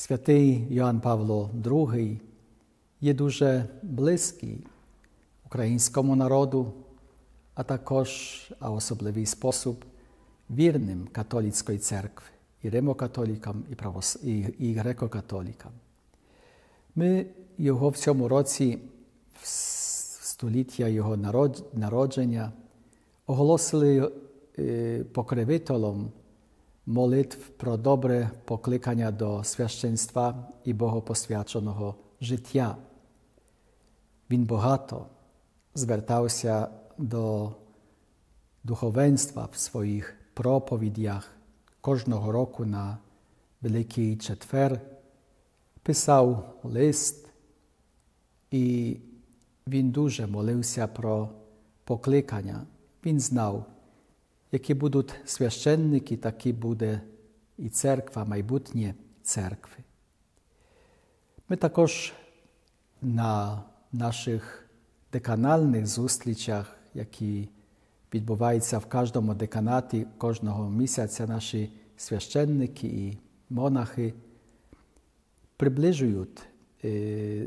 Святий Йоанн Павло II є дуже близький українському народу, а також а особливий спосіб вірним католицької церкви, і римокатолікам, і, правос... і, і греко-католікам. Ми його в цьому році, в століття його народження, оголосили покривителем молитв про добре покликання до священства і богопосвяченого життя. Він багато звертався до духовенства в своїх проповідях кожного року на Великий Четвер, писав лист, і він дуже молився про покликання. Він знав, які будуть священники, такі буде і церква, майбутнє церкви. Ми також на наших деканальних зустрічах, які відбуваються в кожному деканаті кожного місяця, наші священники і монахи приближують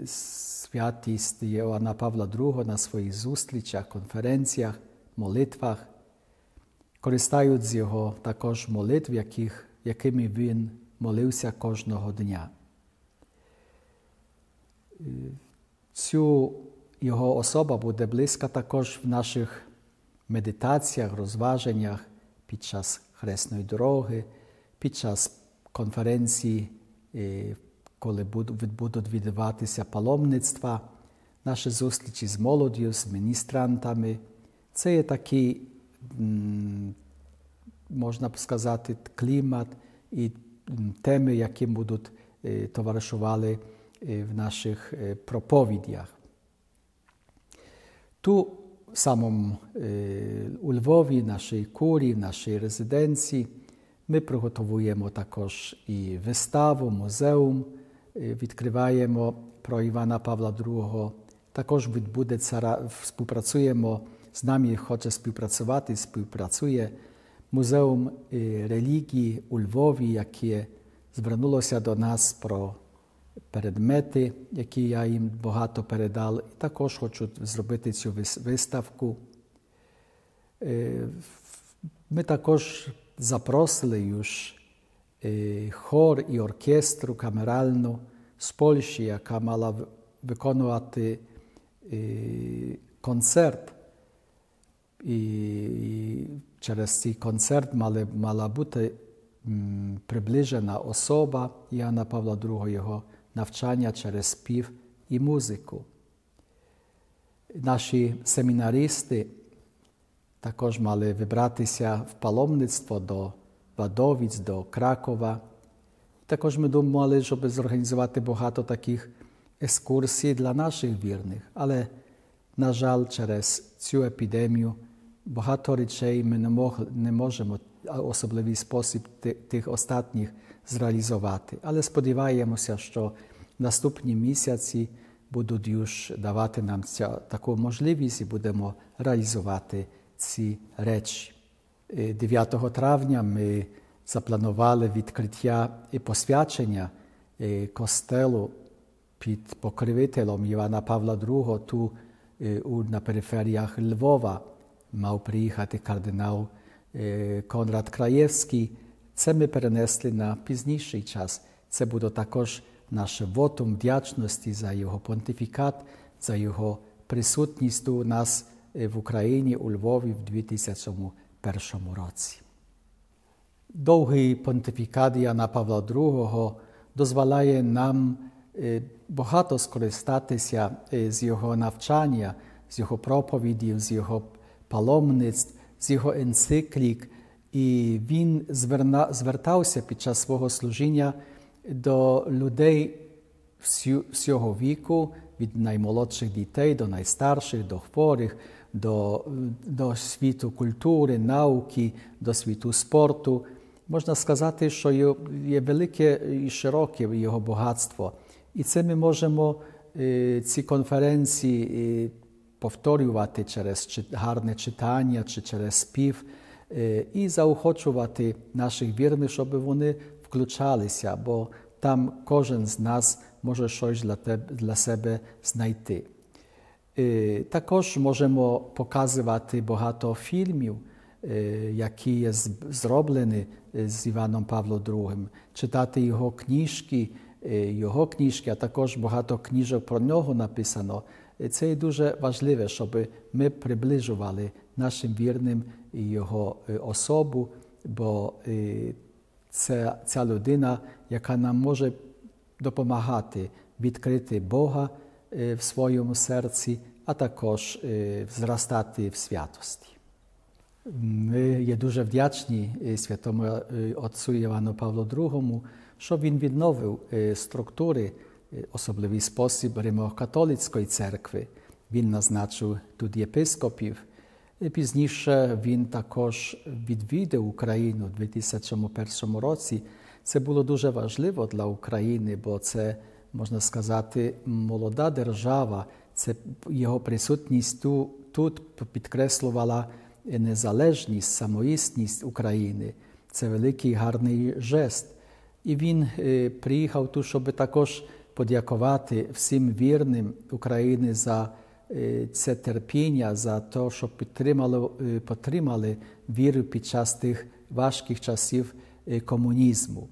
святість Іоанна Павла II на своїх зустрічах, конференціях, молитвах, користають з його також молитв, яких, якими він молився кожного дня. Цю його особа буде близька також в наших медитаціях, розваженнях під час хресної дороги, під час конференції, коли будуть відбуватися паломництва, наші зустрічі з молоддю, з міністрантами. Це є такий, можна б сказати, клімат і теми, які будуть товаришували в наших проповідях. Tu самому у Львові, нашій курі, нашій резиденції, ми приготовуємо також і виставу, музеум, відкриваємо про Івана Павла II. Також відбудеться, співпрацюємо з нами, хоче співпрацювати, співпрацює музеум релігії у Львові, яке звернулося до нас про предмети, які я їм багато передав, і також хочу зробити цю виставку. Ми також запросили już хор і оркестру камеральну з Польщі, яка мала виконувати концерт. І через цей концерт мали, мала бути приближена особа Іоанна Павла II, його навчання через спів і музику. Наші семінаристи також мали вибратися в паломництво до Вадовіць, до Кракова. Також ми думали, щоб зорганізувати багато таких екскурсій для наших вірних. Але, на жаль, через цю епідемію багато речей ми не, мог, не можемо особливий спосіб тих останніх зреалізувати. Але сподіваємося, що наступні місяці будуть już давати нам ця, таку можливість і будемо реалізувати ці речі. 9 травня ми запланували відкриття і посвячення костелу під покривителем Івана Павла II ту на периферіях Львова. Мав приїхати кардинал Конрад Краєвський. Це ми перенесли на пізніший час. Це буде також наше вотум вдячності за його понтифікат, за його присутність у нас в Україні, у Львові в 2001 році. Довгий понтифікат Яна Павла II дозволяє нам багато скористатися з його навчання, з його проповідів, з його паломництв, з його енциклік, і він звертався під час свого служіння до людей всього віку, від наймолодших дітей до найстарших, до хворих, до, до світу культури, науки, до світу спорту. Можна сказати, що є велике і широке його багатство. І це ми можемо ці конференції повторювати через гарне читання чи через спів і заохочувати наших вірних, щоб вони включалися, бо там кожен з нас може щось для, тебе, для себе знайти. Також можемо показувати багато фільмів, які є зроблені з Іваном Павлом II, читати його книжки, його книжки, а також багато книжок про нього написано. Це є дуже важливе, щоб ми приближували нашим вірним його особу, бо це ця людина, яка нам може допомагати відкрити Бога в своєму серці, а також зростати в святості. Ми є дуже вдячні святому Отцю Івану Павлу II, що він відновив структури, особливий спосіб Римо-католицької церкви. Він назначив тут єпископів. Пізніше він також відвідав Україну у 2001 році. Це було дуже важливо для України, бо це, можна сказати, молода держава. Це його присутність тут підкреслювала незалежність, самоістність України. Це великий гарний жест. І він приїхав тут, щоб також подякувати всім вірним України за це терпіння, за те, що підтримали, підтримали віру під час тих важких часів комунізму.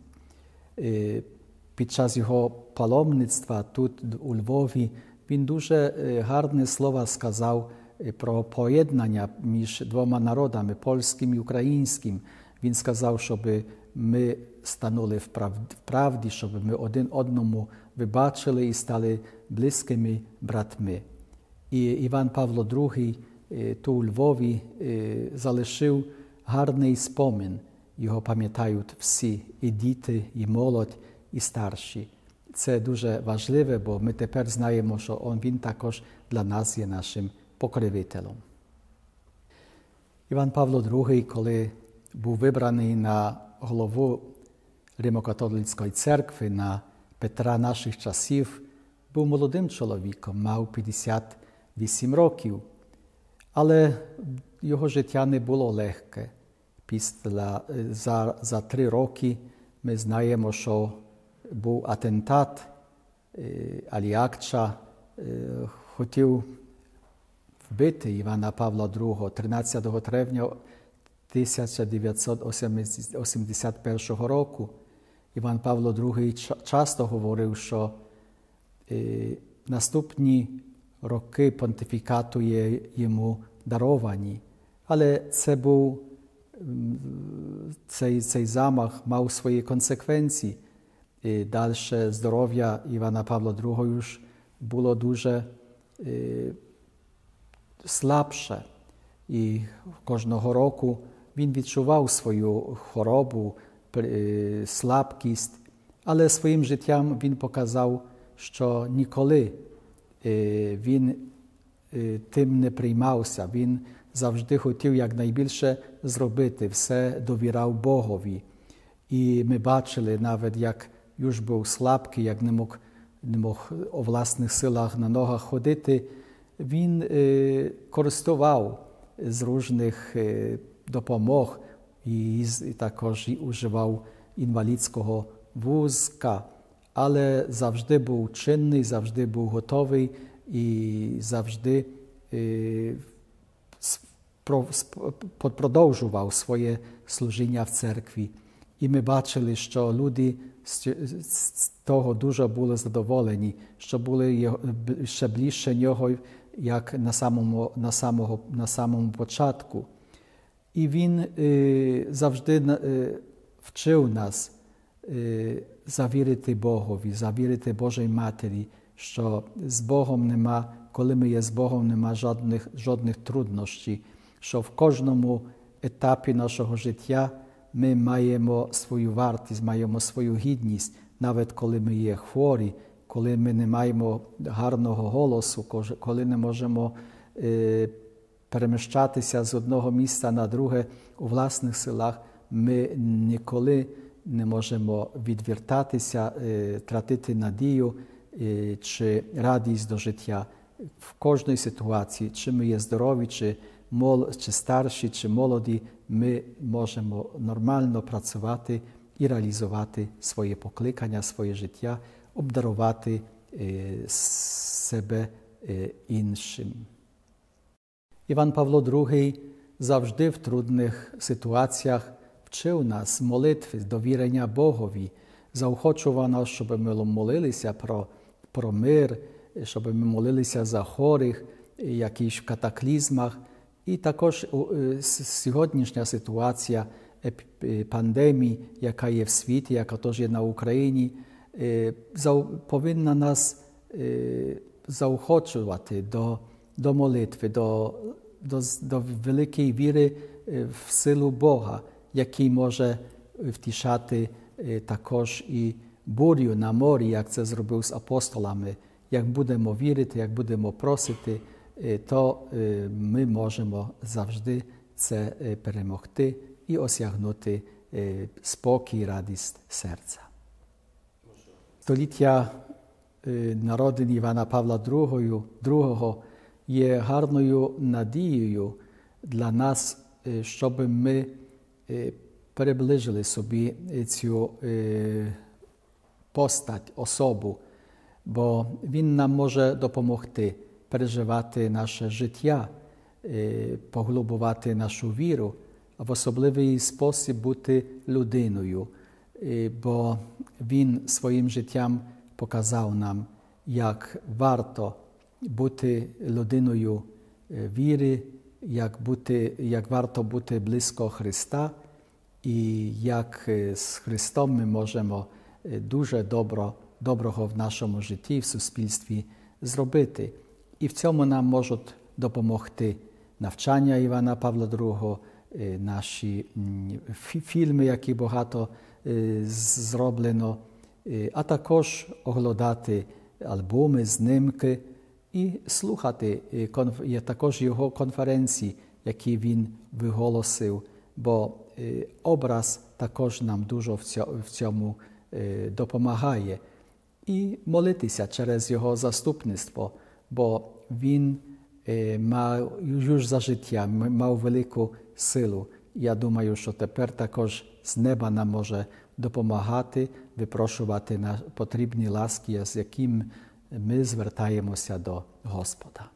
Під час його паломництва тут у Львові він дуже гарне слово сказав про поєднання між двома народами польським і українським. Він сказав, щоб ми станули в правді, щоб ми один одному вибачили і стали близькими братми. І Іван Павло II ту у Львові залишив гарний спомин. Його пам'ятають всі, і діти, і молодь, і старші. Це дуже важливе, бо ми тепер знаємо, що він також для нас є нашим покровителем. Іван Павло II, коли був вибраний на голову Римокатолицької церкви на Петра наших часів, був молодим чоловіком, мав 58 років, але його життя не було легке. Після за, за три роки ми знаємо, що був атентат, Аліакча хотів вбити Івана Павла II 13 травня 1981 року. Іван Павло II часто говорив, що наступні роки понтифікату є йому даровані, але це був цей цей замах мав свої конsekwencje. І далі здоров'я Івана Павла II już було дуже е, слабше. І кожного року він відчував свою хворобу, е, слабкість, але своїм життям він показав, що ніколи е, він е, тим не приймався. Він завжди хотів якнайбільше зробити, все довіряв Богові. І ми бачили навіть, як już був слабкий, як не мог, не мог у власних силах на ногах ходити, він користував з різних допомог і, також уживав інвалідського вузка, але завжди був чинний, завжди був готовий і завжди е, продовжував своє служіння в церкві. І ми бачили, що люди з того дуже були задоволені, що були ще ближче нього, як на самому, на самого, на самому початку. І він е, завжди е, вчив нас е, завірити Богові, завірити Божій Матері, що з Богом нема, коли ми є з Богом, нема жодних, жодних труднощів що в кожному етапі нашого життя ми маємо свою вартість, маємо свою гідність, навіть коли ми є хворі, коли ми не маємо гарного голосу, коли не можемо переміщатися з одного місця на друге у власних силах, ми ніколи не можемо відвертатися, е, тратити надію е, чи радість до життя в кожній ситуації, чи ми є здорові, чи чи старші, чи молоді, ми можемо нормально працювати і реалізувати своє покликання, своє життя, обдарувати себе іншим. Іван Павло II завжди в трудних ситуаціях вчив нас молитви, довірення Богові, заохочував нас, щоб ми молилися про, про мир, щоб ми молилися за хворих, якісь в катаклізмах. І також сьогоднішня ситуація пандемії, яка є в світі, яка теж є на Україні, повинна нас заохочувати до до молитви, до, до, до великої віри в силу Бога, який може втішати також і бурю на морі, як це зробив з апостолами. Як будемо вірити, як будемо просити, то ми можемо завжди це перемогти і осягнути спокій радість серця. Століття народин Івана Павла II є гарною надією для нас, щоб ми переближили собі цю постать, особу, бо Він нам може допомогти переживати наше життя, поглибувати нашу віру, а в особливий спосіб бути людиною, бо Він своїм життям показав нам, як варто бути людиною віри, як, бути, як варто бути близько Христа, і як з Христом ми можемо дуже добро, доброго в нашому житті, і в суспільстві зробити. І в цьому нам можуть допомогти навчання Івана Павла II, наші фільми, які багато зроблено, а також оглядати альбоми, знимки і слухати є також його конференції, які він виголосив, бо образ також нам дуже в цьому допомагає. І молитися через його заступництво, бо він мав już за життя, мав велику силу. Я думаю, що тепер також з неба нам може допомагати, випрошувати на потрібні ласки, з яким ми звертаємося до Господа.